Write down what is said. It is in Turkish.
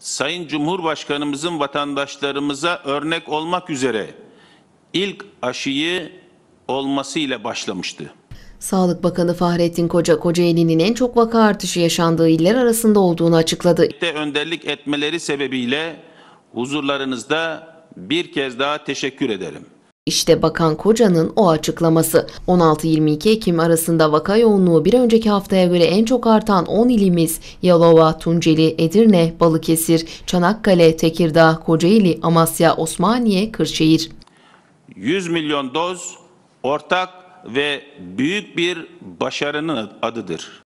Sayın Cumhurbaşkanımızın vatandaşlarımıza örnek olmak üzere ilk aşıyı olmasıyla başlamıştı. Sağlık Bakanı Fahrettin Koca, Kocaeli'nin en çok vaka artışı yaşandığı iller arasında olduğunu açıkladı. de önderlik etmeleri sebebiyle huzurlarınızda bir kez daha teşekkür ederim. İşte Bakan Koca'nın o açıklaması. 16-22 Ekim arasında vaka yoğunluğu bir önceki haftaya göre en çok artan 10 ilimiz Yalova, Tunceli, Edirne, Balıkesir, Çanakkale, Tekirdağ, Kocaeli, Amasya, Osmaniye, Kırşehir. 100 milyon doz ortak ve büyük bir başarının adıdır.